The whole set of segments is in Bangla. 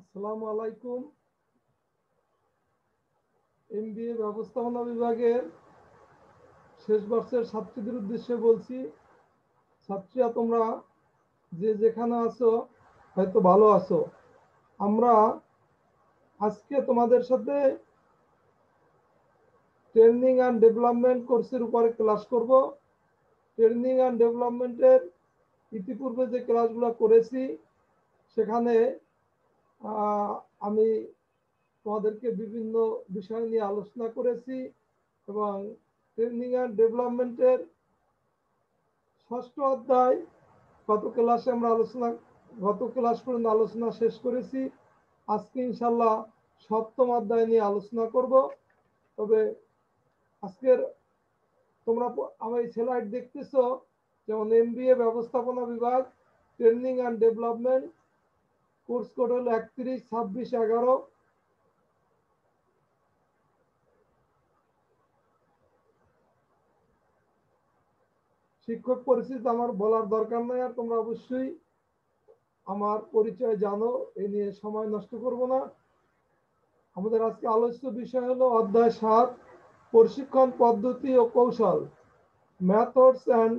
আসসালামু আলাইকুম। এমবিএ ব্যবস্থাপনা বিভাগের শেষ বর্ষের ছাত্রীদের উদ্দেশ্যে বলছি, ছাত্রীরা তোমরা যে যেখানে আছো, হয়তো ভালো আছো। আমরা আজকে তোমাদের সাথে ট্রেনিং অ্যান্ড ডেভেলপমেন্ট কোর্সের উপরে ক্লাস করব। ট্রেনিং অ্যান্ড ডেভেলপমেন্টের ইতিপূর্বে যে ক্লাসগুলো করেছি, সেখানে আমি তোমাদেরকে বিভিন্ন বিষয় নিয়ে আলোচনা করেছি এবং ট্রেনিং অ্যান্ড ডেভেলপমেন্টের ষষ্ঠ অধ্যায়, গত ক্লাসে আমরা আলোচনা, গত ক্লাস পর্যন্ত আলোচনা শেষ করেছি। আজকে ইনশাল্লাহ সপ্তম অধ্যায় নিয়ে আলোচনা করব। তবে আজকের তোমরা আমার এই স্লাইড দেখতেছো, যেমন এমবিএ ব্যবস্থাপনা বিভাগ training and development course code হলো একত্রিশ, ছাব্বিশ, এগারো। শিক্ষক পরিচিত আমার বলার দরকার নাই, আর তোমরা অবশ্যই আমার পরিচয় জানো, এ নিয়ে সময় নষ্ট করব না। আমাদের আজকে আলোচ্য বিষয় হলো অধ্যায় সাত, প্রশিক্ষণ পদ্ধতি ও কৌশল methods and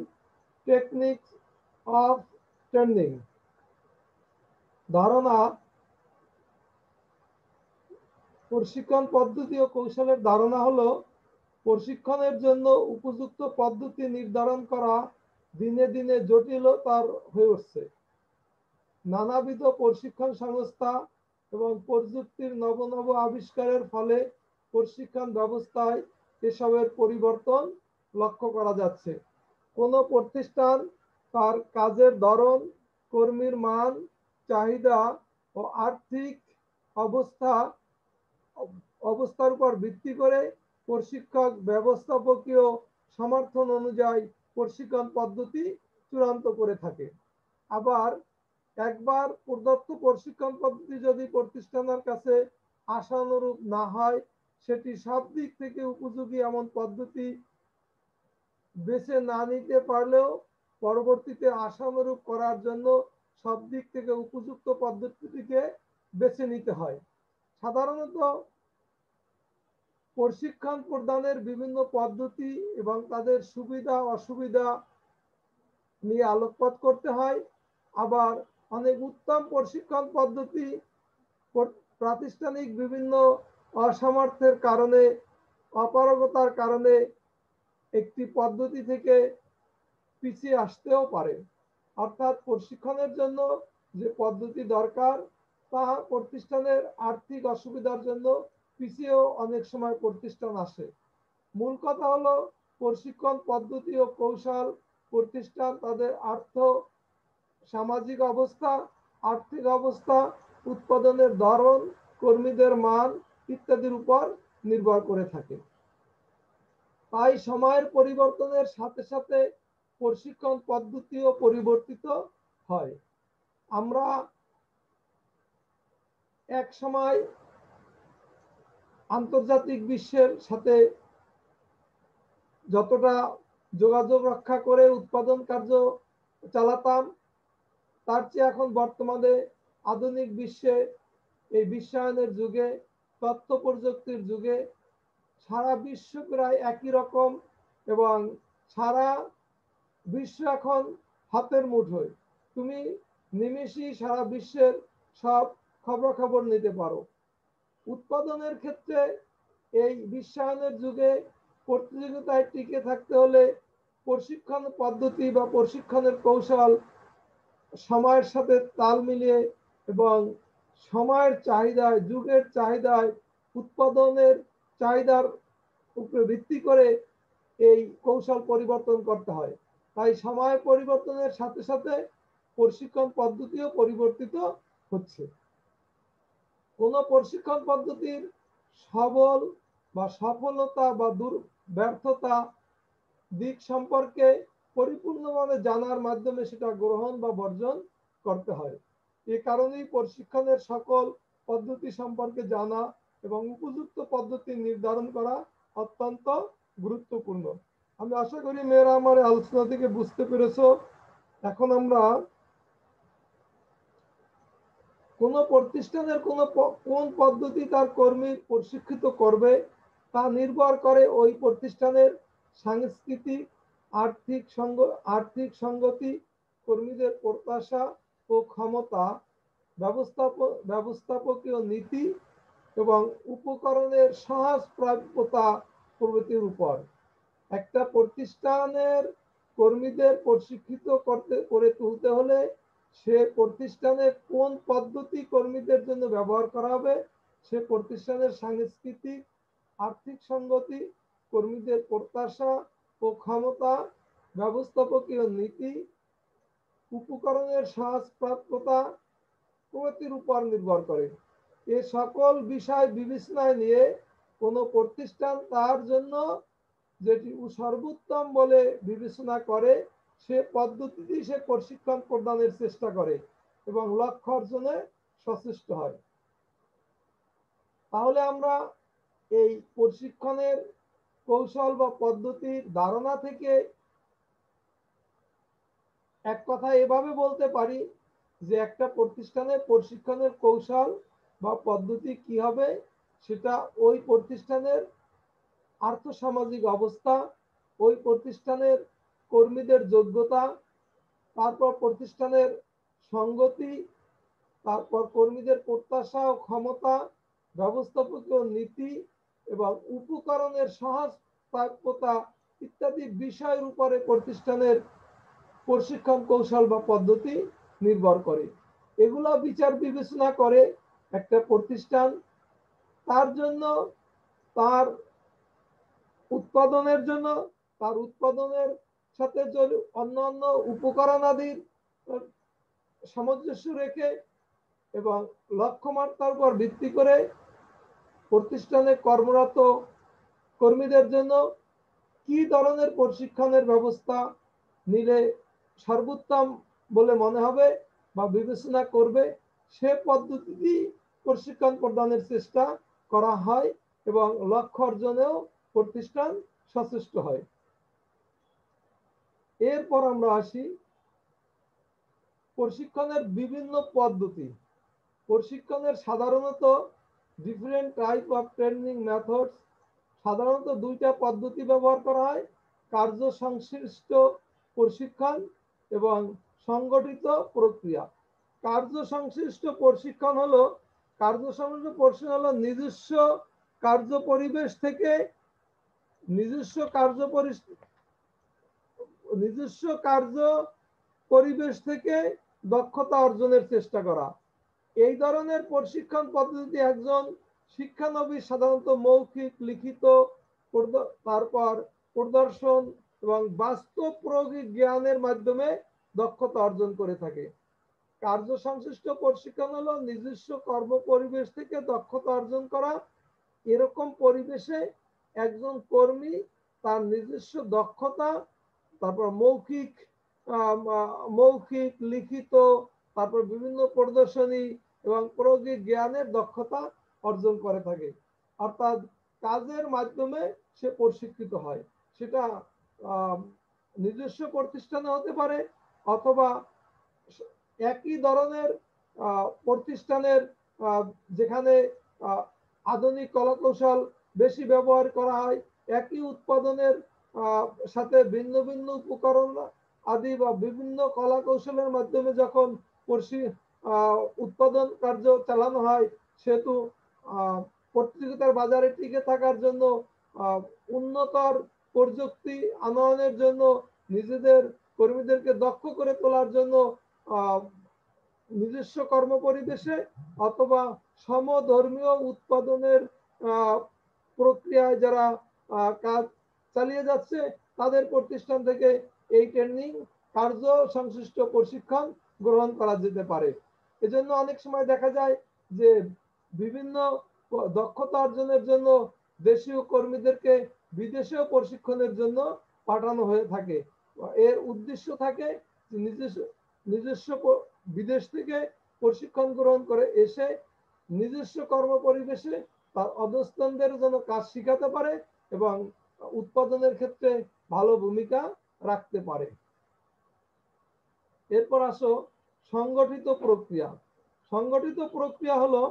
techniques of trending ধারণা প্রশিক্ষণ পদ্ধতি ও কৌশলের ধারণা হলো প্রশিক্ষণের জন্য উপযুক্ত পদ্ধতি নির্ধারণ করা দিনে দিনে জটিলতার হয়ে উঠছে। নানাবিধ প্রশিক্ষণ সংস্থা এবং প্রযুক্তির নব নব আবিষ্কারের ফলে প্রশিক্ষণ ব্যবস্থায় এসবের পরিবর্তন লক্ষ্য করা যাচ্ছে। কোনো প্রতিষ্ঠান তার কাজের ধরন, কর্মীর মান চাহিদা ও আর্থিক অবস্থা, অবস্থার উপর ভিত্তি করে প্রশিক্ষক ব্যবস্থাপকীয় সমর্থন অনুযায়ী প্রশিক্ষণ পদ্ধতি চূড়ান্ত করে থাকে। আবার একবার প্রদত্ত প্রশিক্ষণ পদ্ধতি যদি প্রতিষ্ঠানের কাছে আশানুরূপ না হয়, সেটি সব দিক থেকে উপযোগী এমন পদ্ধতি বেছে না নিতে পারলেও পরবর্তীতে আশানুরূপ করার জন্য সব দিক থেকে উপযুক্ত পদ্ধতিটিকে বেছে নিতে হয়। সাধারণত প্রশিক্ষণ প্রদানের বিভিন্ন পদ্ধতি এবং তাদের সুবিধা, অসুবিধা নিয়ে আলোকপাত করতে হয়। আবার অনেক উত্তম প্রশিক্ষণ পদ্ধতি প্রাতিষ্ঠানিক বিভিন্ন অসামর্থ্যের কারণে, অপারগতার কারণে একটি পদ্ধতি থেকে পিছিয়ে আসতেও পারে। অর্থাৎ প্রশিক্ষণের জন্য যে পদ্ধতি দরকার, তা প্রতিষ্ঠানের আর্থিক অসুবিধার জন্য পিছিয়েও অনেক সময় প্রতিষ্ঠান আসে। মূল কথা হলো প্রশিক্ষণ পদ্ধতি ও কৌশল প্রতিষ্ঠান, তাদের আর্থ সামাজিক অবস্থা, আর্থিক অবস্থা, উৎপাদনের ধরন, কর্মীদের মান ইত্যাদির উপর নির্ভর করে থাকে। তাই সময়ের পরিবর্তনের সাথে সাথে প্রশিক্ষণ পদ্ধতিও পরিবর্তিত হয়। আমরা এক সময় আন্তর্জাতিক বিশ্বের সাথে যতটা যোগাযোগ রক্ষা করে উৎপাদন কার্য চালাতাম, তার চেয়ে এখন বর্তমানে আধুনিক বিশ্বে এই বিশ্বায়নের যুগে, তথ্য প্রযুক্তির যুগে সারা বিশ্ব প্রায় একই রকম এবং সারা বিশ্ব এখন হাতের মুঠোয়। তুমি নিমেষেই সারা বিশ্বের সব খবরাখবর নিতে পারো। উৎপাদনের ক্ষেত্রে এই বিশ্বায়নের যুগে প্রতিযোগিতায় টিকে থাকতে হলে প্রশিক্ষণ পদ্ধতি বা প্রশিক্ষণের কৌশল সময়ের সাথে তাল মিলিয়ে এবং সময়ের চাহিদায়, যুগের চাহিদায়, উৎপাদনের চাহিদার উপরে ভিত্তি করে এই কৌশল পরিবর্তন করতে হয়। তাই সময় পরিবর্তনের সাথে সাথে প্রশিক্ষণ পদ্ধতিও পরিবর্তিত হচ্ছে। কোন প্রশিক্ষণ পদ্ধতির সবল বা সফলতা বা দূর ব্যর্থতা দিক সম্পর্কে পরিপূর্ণভাবে জানার মাধ্যমে সেটা গ্রহণ বা বর্জন করতে হয়। এ কারণেই প্রশিক্ষণের সকল পদ্ধতি সম্পর্কে জানা এবং উপযুক্ত পদ্ধতি নির্ধারণ করা অত্যন্ত গুরুত্বপূর্ণ। আমি আশা করি মেয়েরা আমার আলোচনা থেকে বুঝতে পেরেছ। এখন আমরা কোন প্রতিষ্ঠানের কোন কোন পদ্ধতি তার কর্মী প্রশিক্ষিত করবে তা নির্ভর করে ওই প্রতিষ্ঠানের সাংস্কৃতিক, আর্থিক সঙ্গ, আর্থিক সঙ্গতি, কর্মীদের প্রত্যাশা ও ক্ষমতা ব্যবস্থাপক ব্যবস্থাপকীয় নীতি এবং উপকরণের সাহস প্রাপ্যতা প্রভৃতির উপর। একটা প্রতিষ্ঠানের কর্মীদের প্রশিক্ষিত করতে, করে তুলতে হলে সে প্রতিষ্ঠানের কোন পদ্ধতি কর্মীদের জন্য ব্যবহার করা হবে, সে প্রতিষ্ঠানের সাংস্কৃতিক, আর্থিক সঙ্গতি, কর্মীদের প্রত্যাশা ও ক্ষমতা ব্যবস্থাপকীয় নীতি, উপকরণের সহজ প্রাপ্যতা প্রগতির উপর নির্ভর করে। এ সকল বিষয় বিবেচনায় নিয়ে কোনো প্রতিষ্ঠান তার জন্য যেটি সর্বোত্তম বলে বিবেচনা করে, সে পদ্ধতিতে সে প্রশিক্ষণ প্রদানের চেষ্টা করে এবং লক্ষ্য অর্জনে সচেষ্ট হয়। তাহলে আমরা এই প্রশিক্ষণের কৌশল বা পদ্ধতির ধারণা থেকে এক কথা এভাবে বলতে পারি যে একটা প্রতিষ্ঠানে প্রশিক্ষণের কৌশল বা পদ্ধতি কি হবে, সেটা ওই প্রতিষ্ঠানের আর্থসামাজিক অবস্থা, ওই প্রতিষ্ঠানের কর্মীদের যোগ্যতা, তারপর প্রতিষ্ঠানের সঙ্গতি, তারপর কর্মীদের প্রত্যাশা ও ক্ষমতা, ব্যবস্থাপকীয় নীতি এবং উপকরণের সহজ প্রাপ্যতা ইত্যাদি বিষয়ের উপরে প্রতিষ্ঠানের প্রশিক্ষণ কৌশল বা পদ্ধতি নির্ভর করে। এগুলো বিচার বিবেচনা করে একটা প্রতিষ্ঠান, তার জন্য তার উৎপাদনের জন্য তার উৎপাদনের সাথে অন্যান্য উপকরণাদির সামঞ্জস্য রেখে এবং লক্ষ্যমাত্রার উপর ভিত্তি করে প্রতিষ্ঠানে কর্মরত কর্মীদের জন্য কি ধরনের প্রশিক্ষণের ব্যবস্থা নিলে সর্বোত্তম বলে মনে হবে বা বিবেচনা করবে, সে পদ্ধতি প্রশিক্ষণ প্রদানের চেষ্টা করা হয় এবং লক্ষ্য অর্জনেও প্রতিষ্ঠান সচেষ্ট হয়। এরপর আমরা আসি প্রশিক্ষণের বিভিন্ন পদ্ধতি। প্রশিক্ষণের সাধারণত different type of training methods সাধারণত দুইটা পদ্ধতি ব্যবহার করা হয়, কার্য সংশ্লিষ্ট প্রশিক্ষণ এবং সংগঠিত প্রক্রিয়া। কার্য সংশ্লিষ্ট প্রশিক্ষণ হলো, কার্য সংশ্লিষ্ট প্রশিক্ষণ হলো নিজস্ব কার্য পরিবেশ থেকে নিজস্ব কার্য নিজস্ব কার্য পরিবেশ থেকে দক্ষতা অর্জনের চেষ্টা করা। এই ধরনের প্রশিক্ষণ পদ্ধতি একজন শিক্ষানবী সাধারণত মৌখিক, লিখিত তারপর প্রদর্শন এবং বাস্তব প্রয়োগিক জ্ঞানের মাধ্যমে দক্ষতা অর্জন করে থাকে। কার্য সংশ্লিষ্ট প্রশিক্ষণ হলো নিজস্ব কর্ম পরিবেশ থেকে দক্ষতা অর্জন করা। এরকম পরিবেশে একজন কর্মী তার নিজস্ব দক্ষতা, তারপর মৌখিক মৌখিক, লিখিত, তারপর বিভিন্ন প্রদর্শনী এবং প্রয়োগিক জ্ঞানের দক্ষতা অর্জন করে থাকে। অর্থাৎ কাজের মাধ্যমে সে প্রশিক্ষিত হয়। সেটা নিজস্ব প্রতিষ্ঠানে হতে পারে অথবা একই ধরনের প্রতিষ্ঠানের যেখানে আধুনিক কলাকৌশল বেশি ব্যবহার করা হয়। একই উৎপাদনের সাথে ভিন্ন ভিন্ন উপকরণ আদি বা বিভিন্ন কলা কৌশলের মাধ্যমে যখন উৎপাদন কার্য চালানো হয়, সেহেতু প্রতিযোগিতার বাজারে টিকে থাকার জন্য উন্নতর প্রযুক্তি আনয়নের জন্য, নিজেদের কর্মীদেরকে দক্ষ করে তোলার জন্য নিজস্ব কর্ম পরিবেশে অথবা সমধর্মীয় উৎপাদনের প্রক্রিয়ায় যারা কাজ চালিয়ে যাচ্ছে, তাদের প্রতিষ্ঠান থেকে এই ট্রেনিং কার্য সংশ্লিষ্ট প্রশিক্ষণ গ্রহণ করা যেতে পারে। এজন্য অনেক সময় দেখা যায় যে বিভিন্ন দক্ষতা অর্জনের জন্য দেশীয় কর্মীদেরকে বিদেশেও প্রশিক্ষণের জন্য পাঠানো হয়ে থাকে। এর উদ্দেশ্য থাকে নিজস্ব নিজস্ব বিদেশ থেকে প্রশিক্ষণ গ্রহণ করে এসে নিজস্ব কর্ম পরিবেশে তার অধস্থানদের যেন কাজ শিখাতে পারে এবং উৎপাদনের ক্ষেত্রে ভালো ভূমিকা রাখতে পারে। এরপর আসো সংগঠিত প্রক্রিয়া। সংগঠিত প্রক্রিয়া হলো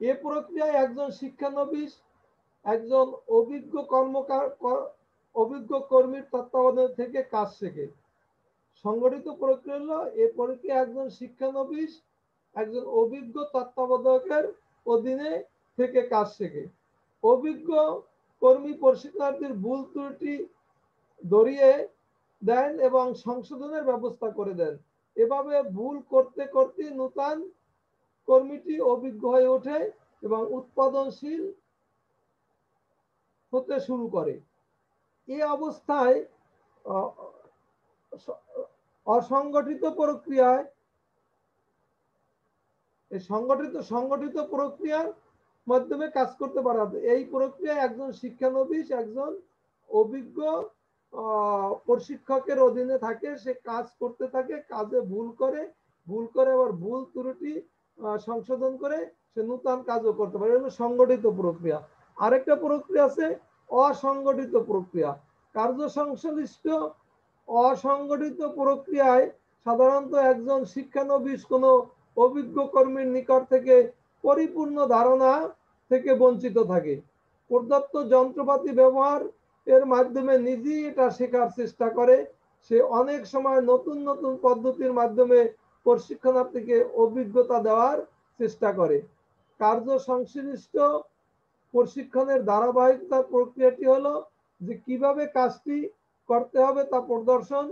এ প্রক্রিয়ায় একজন শিক্ষানবিশ, একজন অভিজ্ঞ কর্মকার অভিজ্ঞ কর্মীর তত্ত্বাবধান থেকে কাজ শেখে। সংগঠিত প্রক্রিয়া হলো এ প্রক্রিয়া একজন শিক্ষানবিশ একজন অভিজ্ঞ তত্ত্বাবধায়কের অধীনে থেকে কাজ শেখে। অভিজ্ঞ কর্মী প্রশিক্ষণার্থীর ভুল ত্রুটি ধরিয়ে দেন এবং সংশোধনের ব্যবস্থা করে দেন। এভাবে ভুল করতে করতে নূতন কর্মীটি অভিজ্ঞ হয়ে ওঠে এবং উৎপাদনশীল হতে শুরু করে। এই অবস্থায় অসংগঠিত প্রক্রিয়ায় সংগঠিত সংগঠিত প্রক্রিয়ার মাধ্যমে কাজ করতে পারা এই প্রক্রিয়ায় একজন শিক্ষানবিশ, একজন অভিজ্ঞ প্রশিক্ষকের অধীনে থাকে, সে কাজ করতে থাকে, কাজে ভুল করে ভুল করে আবার ভুল ত্রুটি সংশোধন করে সে নূতন কাজও করতে পারে। এগুলো সংগঠিত প্রক্রিয়া। আরেকটা প্রক্রিয়া আছে অসংগঠিত প্রক্রিয়া। কার্য সংশ্লিষ্ট অসংগঠিত প্রক্রিয়ায় সাধারণত একজন শিক্ষানবিশ কোনো অভিজ্ঞ কর্মীর নিকট থেকে পরিপূর্ণ ধারণা থেকে বঞ্চিত থাকে। প্রদত্ত যন্ত্রপাতি ব্যবহার এর মাধ্যমে নিজেই এটা শেখার চেষ্টা করে। সে অনেক সময় নতুন নতুন পদ্ধতির মাধ্যমে প্রশিক্ষণার্থীকে অভিজ্ঞতা দেওয়ার চেষ্টা করে। কার্য সংশ্লিষ্ট প্রশিক্ষণের ধারাবাহিকতা প্রক্রিয়াটি হলো যে কীভাবে কাজটি করতে হবে তা প্রদর্শন,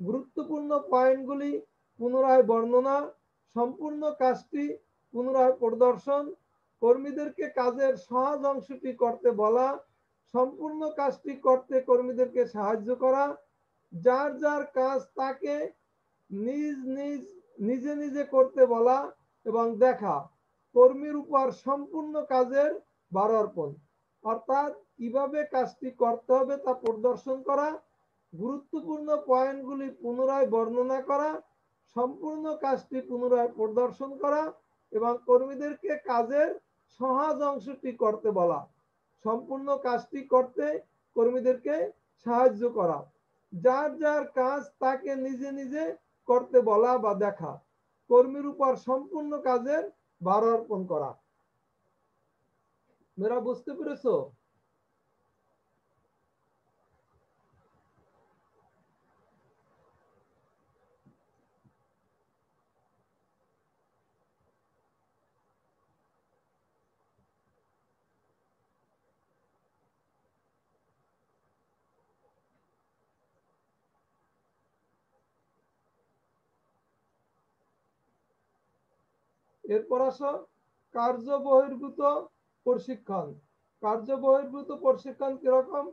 গুরুত্বপূর্ণ পয়েন্টগুলি পুনরায় বর্ণনা সম্পূর্ণ কাজটি পুনরায় প্রদর্শন, কর্মীদেরকে কাজের সহজ অংশটি করতে বলা, সম্পূর্ণ কাজটি করতে কর্মীদেরকে সাহায্য করা, যার যার কাজ তাকে নিজ নিজ, নিজে নিজে করতে বলা এবং দেখা, কর্মীর উপর সম্পূর্ণ কাজের বারর্পণ অর্থাৎ কীভাবে কাজটি করতে হবে তা প্রদর্শন করা, গুরুত্বপূর্ণ পয়েন্টগুলি পুনরায় বর্ণনা করা সম্পূর্ণ কাজটি পুনরায় প্রদর্শন করা এবং কর্মীদেরকে কাজের সহজ অংশটি করতে বলা। সম্পূর্ণ কাজটি করতে কর্মীদেরকে সাহায্য করা। যার যার কাজ তাকে নিজে নিজে করতে বলা বা দেখা। কর্মীর উপর সম্পূর্ণ কাজের ভার অর্পণ করা। মেরা বুঝতে পেরেছ? এরপর আসো কার্য বহির্ভূত প্রশিক্ষণ। কার্য বহির্ভূত প্রশিক্ষণ কীরকম?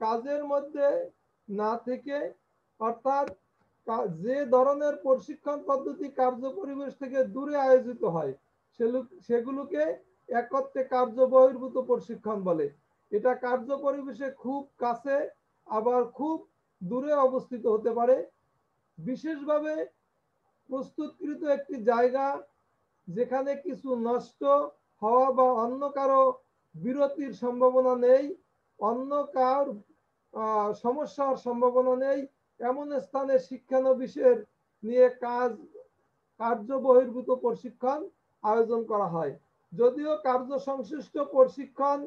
কাজের মধ্যে না থেকে, অর্থাৎ যে ধরনের প্রশিক্ষণ পদ্ধতি কার্য পরিবেশ থেকে দূরে আয়োজিত হয় সেগুলোকে একত্রে কার্য বহির্ভূত প্রশিক্ষণ বলে। এটা কার্য পরিবেশে খুব কাছে, আবার খুব দূরে অবস্থিত হতে পারে। বিশেষভাবে প্রস্তুতকৃত একটি জায়গা যেখানে কিছু নষ্ট হওয়া বা অন্য কারও বিরতির সম্ভাবনা নেই, অন্য কার সমস্যার সম্ভাবনা নেই, এমন স্থানে শিক্ষানবিশের নিয়ে কাজ কার্য বহির্ভূত প্রশিক্ষণ আয়োজন করা হয়। যদিও কার্য সংশ্লিষ্ট প্রশিক্ষণ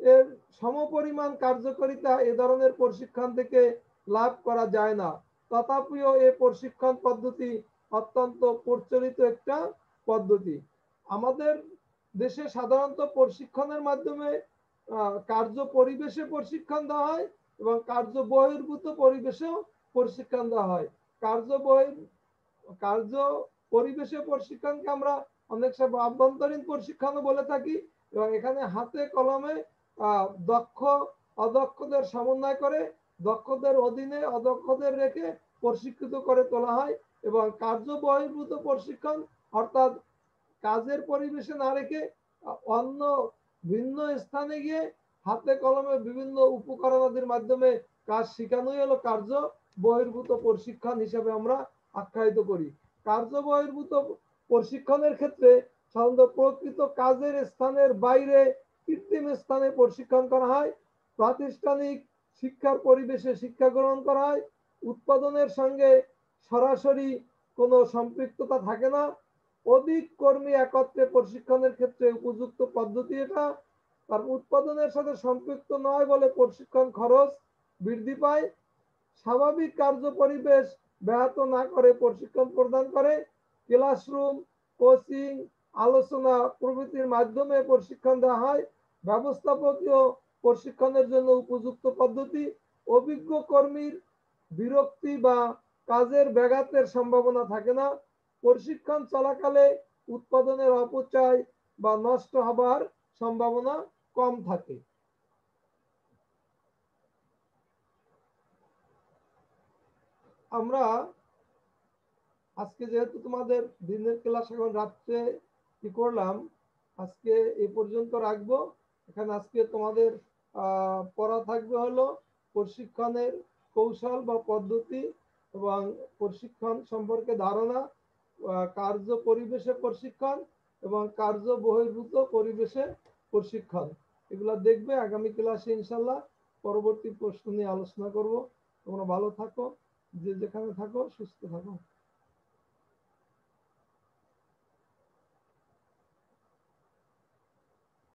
এর সমপরিমাণ কার্যকারিতা এ ধরনের প্রশিক্ষণ থেকে লাভ করা যায় না। তথাপিও এ প্রশিক্ষণ পদ্ধতি অত্যন্ত প্রচলিত একটা পদ্ধতি। আমাদের দেশে সাধারণত প্রশিক্ষণের মাধ্যমে কার্য পরিবেশে প্রশিক্ষণ দেওয়া হয় এবং কার্য বহির্ভূত পরিবেশেও প্রশিক্ষণ দেওয়া হয়। কার্য বহির, কার্য পরিবেশে প্রশিক্ষণকে আমরা অনেক সময় আভ্যন্তরীণ প্রশিক্ষণও বলে থাকি এবং এখানে হাতে কলমে দক্ষ, অদক্ষদের সমন্বয় করে, দক্ষদের অধীনে অদক্ষদের রেখে প্রশিক্ষিত করে তোলা হয় এবং কার্য বহির্ভূত প্রশিক্ষণ অর্থাৎ কাজের পরিবেশে না রেখে অন্য ভিন্ন স্থানে গিয়ে হাতে কলমে বিভিন্ন উপকরণাদির মাধ্যমে কাজ শেখানোই হলো কার্য বহির্ভূত প্রশিক্ষণ হিসেবে আমরা আখ্যায়িত করি। কার্য বহির্ভূত প্রশিক্ষণের ক্ষেত্রে সাধারণত প্রকৃত কাজের স্থানের বাইরে কৃত্রিম স্থানে প্রশিক্ষণ করা হয়, প্রাতিষ্ঠানিক শিক্ষার পরিবেশে শিক্ষা গ্রহণ করা হয়, উৎপাদনের সঙ্গে সরাসরি কোনো সম্পৃক্ততা থাকে না অধিক কর্মী একত্রে প্রশিক্ষণের ক্ষেত্রে উপযুক্ত পদ্ধতি এটা। তার উৎপাদনের সাথে সম্পৃক্ত নয় বলে প্রশিক্ষণ খরচ বৃদ্ধি পায়। স্বাভাবিক কার্য পরিবেশ ব্যাহত না করে প্রশিক্ষণ প্রদান করে। ক্লাসরুম, কোচিং, আলোচনা প্রভৃতির মাধ্যমে প্রশিক্ষণ দেওয়া হয়। ব্যবস্থাপকীয় প্রশিক্ষণের জন্য উপযুক্ত পদ্ধতি। অভিজ্ঞ কর্মীর বিরক্তি বা কাজের ব্যাঘাতের সম্ভাবনা থাকে না। প্রশিক্ষণ চলাকালে উৎপাদনের অপচয় বা নষ্ট হবার সম্ভাবনা কম থাকে। আমরা আজকে যেহেতু তোমাদের দিনের ক্লাস এখন রাত্রে কি করলাম, আজকে এ পর্যন্ত রাখব। এখানে আজকে তোমাদের পড়া থাকবে হলো প্রশিক্ষণের কৌশল বা পদ্ধতি এবং প্রশিক্ষণ সম্পর্কে ধারণা কার্য পরিবেশে প্রশিক্ষণ এবং কার্য বহির্ভূত পরিবেশে প্রশিক্ষণ। এগুলো দেখবে আগামী ক্লাসে ইনশাল্লাহ পরবর্তী প্রশ্ন নিয়ে আলোচনা করব। তোমরা ভালো থাকো, যে যেখানে থাকো সুস্থ থাকো।